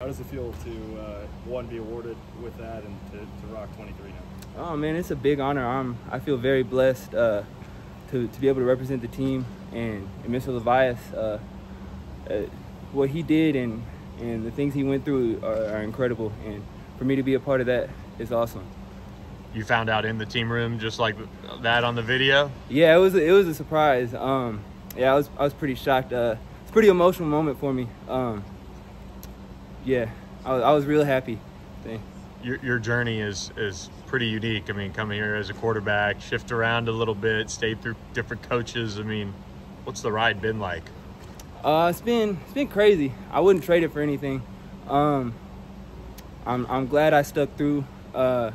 How does it feel to uh, one be awarded with that and to, to rock 23 now? Oh man, it's a big honor. I'm I feel very blessed uh, to to be able to represent the team and, and Mr. LeVias. Uh, uh, what he did and and the things he went through are, are incredible, and for me to be a part of that is awesome. You found out in the team room just like that on the video. Yeah, it was a, it was a surprise. Um, yeah, I was I was pretty shocked. Uh, it's a pretty emotional moment for me. Um, yeah, I was, I was real happy. Your, your journey is is pretty unique. I mean, coming here as a quarterback, shift around a little bit, stayed through different coaches. I mean, what's the ride been like? Uh, it's been it's been crazy. I wouldn't trade it for anything. Um, I'm I'm glad I stuck through uh,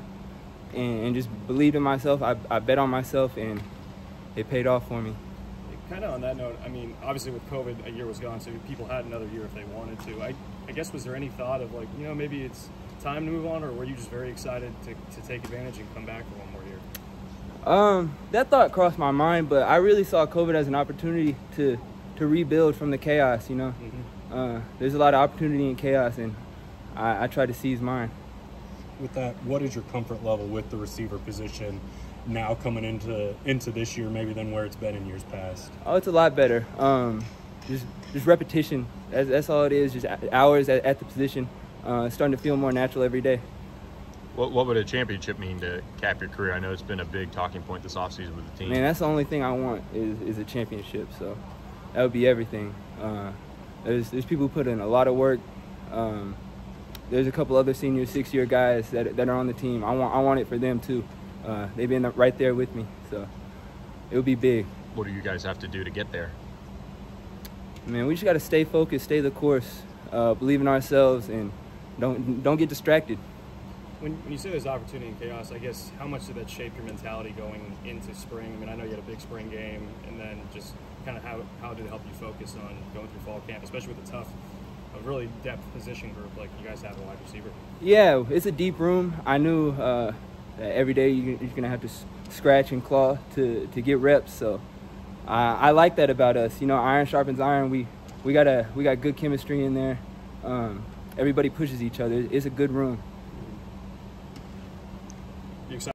and, and just believed in myself. I, I bet on myself and it paid off for me. Kind of on that note, I mean, obviously with COVID, a year was gone, so people had another year if they wanted to. I, I guess was there any thought of like, you know, maybe it's time to move on, or were you just very excited to, to take advantage and come back for one more year? Um, that thought crossed my mind, but I really saw COVID as an opportunity to to rebuild from the chaos. You know, mm-hmm. uh, there's a lot of opportunity in chaos, and I, I try to seize mine. With that, what is your comfort level with the receiver position now coming into into this year, maybe than where it's been in years past? Oh, it's a lot better. Um, just just repetition. That's, that's all it is. Just hours at, at the position. Uh, starting to feel more natural every day. What, what would a championship mean to cap your career? I know it's been a big talking point this offseason with the team. Man, that's the only thing I want is, is a championship. So that would be everything. Uh, there's, there's people who put in a lot of work. Um, there's a couple other senior six year guys that, that are on the team. I want I want it for them too. Uh, they've been right there with me, so it would be big. What do you guys have to do to get there? Man, we just got to stay focused, stay the course, uh, believe in ourselves, and don't don't get distracted. When, when you say there's opportunity in chaos, I guess how much did that shape your mentality going into spring? I mean, I know you had a big spring game, and then just kind of how how did it help you focus on going through fall camp, especially with a tough a really depth position group like you guys have a wide receiver. Yeah, it's a deep room. I knew uh, that every day you're gonna have to scratch and claw to, to get reps. So I, I like that about us. You know, iron sharpens iron. We we got a we got good chemistry in there. Um, everybody pushes each other. It's a good room.